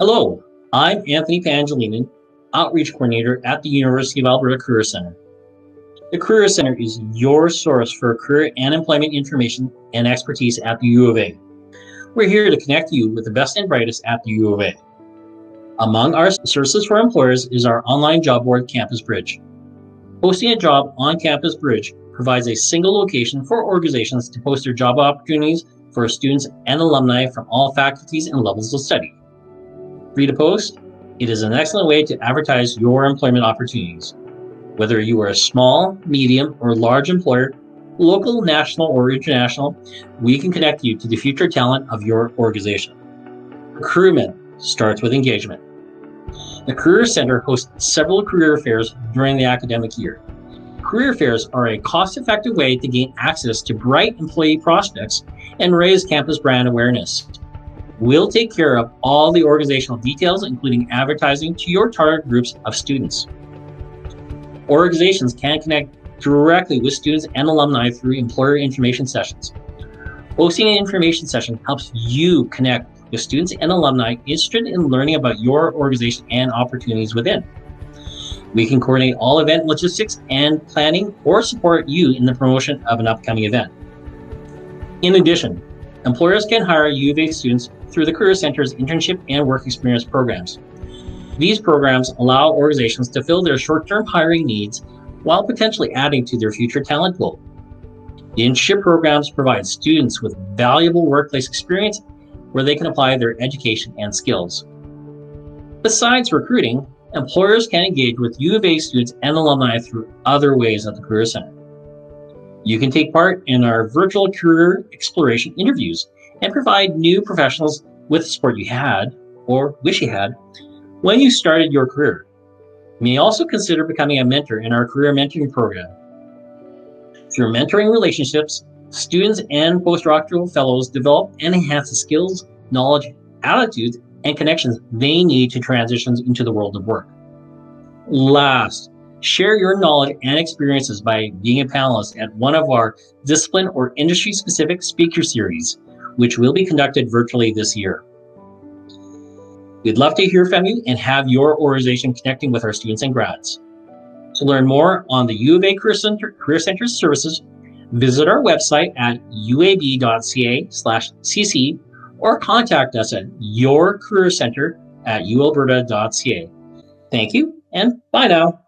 Hello, I'm Anthony Pangelinan, Outreach Coordinator at the University of Alberta Career Centre. The Career Centre is your source for career and employment information and expertise at the U of A. We're here to connect you with the best and brightest at the U of A. Among our services for employers is our online job board, Campus Bridge. Posting a job on Campus Bridge provides a single location for organizations to post their job opportunities for students and alumni from all faculties and levels of study. Free to post, it is an excellent way to advertise your employment opportunities. Whether you are a small, medium, or large employer, local, national, or international, we can connect you to the future talent of your organization. Recruitment starts with engagement. The Career Center hosts several career fairs during the academic year. Career fairs are a cost effective way to gain access to bright employee prospects and raise campus brand awareness. We'll take care of all the organizational details, including advertising to your target groups of students. Organizations can connect directly with students and alumni through employer information sessions. Hosting an information session helps you connect with students and alumni interested in learning about your organization and opportunities within. We can coordinate all event logistics and planning or support you in the promotion of an upcoming event. In addition, employers can hire U of A students through the Career Center's internship and work experience programs. These programs allow organizations to fill their short term hiring needs while potentially adding to their future talent pool. The internship programs provide students with valuable workplace experience where they can apply their education and skills. Besides recruiting, employers can engage with U of A students and alumni through other ways at the Career Center. You can take part in our virtual career exploration interviews and provide new professionals with the support you had or wish you had when you started your career. You may also consider becoming a mentor in our career mentoring program. Through mentoring relationships, students and postdoctoral fellows develop and enhance the skills, knowledge, attitudes, and connections they need to transition into the world of work. Last, share your knowledge and experiences by being a panelist at one of our discipline or industry specific speaker series which will be conducted virtually this year. We'd love to hear from you and have your organization connecting with our students and grads. To learn more on the U of A Career Center, Career Center's services, visit our website at uab.ca/cc or contact us at your career center at ualberta.ca. Thank you and bye now.